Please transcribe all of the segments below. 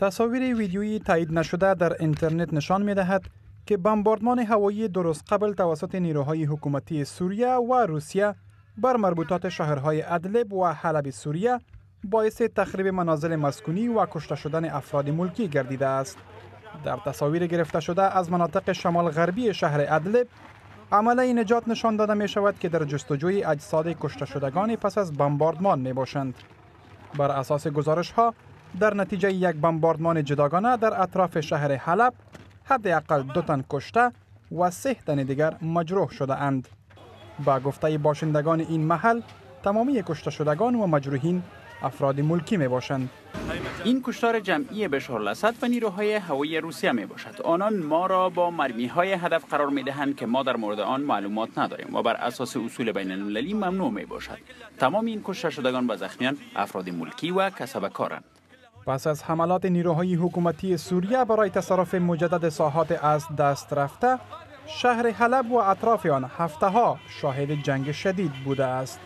تصاویر ویدیویی تایید نشده در اینترنت نشان می دهد که بمباردمان هوایی درست قبل توسط نیروهای حکومتی سوریه و روسیه بر مربوطات شهرهای ادلب و حلب سوریه باعث تخریب منازل مسکونی و کشته شدن افراد ملکی گردیده است. در تصاویر گرفته شده از مناطق شمال غربی شهر ادلب عمله نجات نشان داده می شود که در جستجوی اجساد کشته شدگان پس از بمباردمان می باشند. بر اساس گزارش ها در نتیجه یک بمباردمان جداگانه در اطراف شهر حلب حداقل دو تن کشته و سه تن دیگر مجروح شده اند. با گفته باشندگان این محل تمامی کشته شدگان و مجروحین افراد ملکی می باشند. این کشتار جمعی بشار الاسد و نیروهای هوایی روسیه می باشد آنان ما را با مرمی های هدف قرار می دهند که ما در مورد آن معلومات نداریم و بر اساس اصول بین المللی ممنوع می باشد تمام این کشته شدگان و زخمیان افراد ملکی و کسب کارند پس از حملات نیروهای حکومتی سوریه برای تصرف مجدد ساحات از دست رفته شهر حلب و اطراف آن هفته ها شاهد جنگ شدید بوده است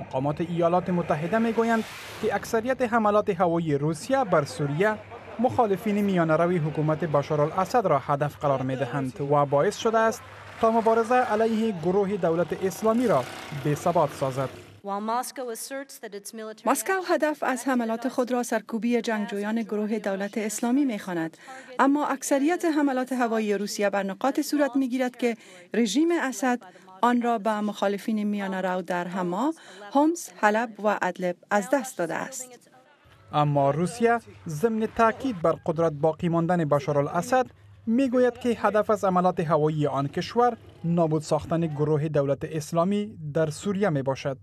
مقامات ایالات متحده می گویند که اکثریت حملات هوایی روسیه بر سوریه مخالفین میانروی حکومت بشار الاسد را هدف قرار می دهند و باعث شده است تا مبارزه علیه گروه دولت اسلامی را به ثبات سازد. مسکو هدف از حملات خود را سرکوبی جنگجویان گروه دولت اسلامی می خاند. اما اکثریت حملات هوایی روسیه بر نقاط صورت می گیرد که رژیم اسد آن را به مخالفین میانه رو در هما، هومس، حلب و ادلب از دست داده است. اما روسیه ضمن تاکید بر قدرت باقی ماندن بشار الاسد می‌گوید که هدف از عملات هوایی آن کشور نابود ساختن گروه دولت اسلامی در سوریه می باشد.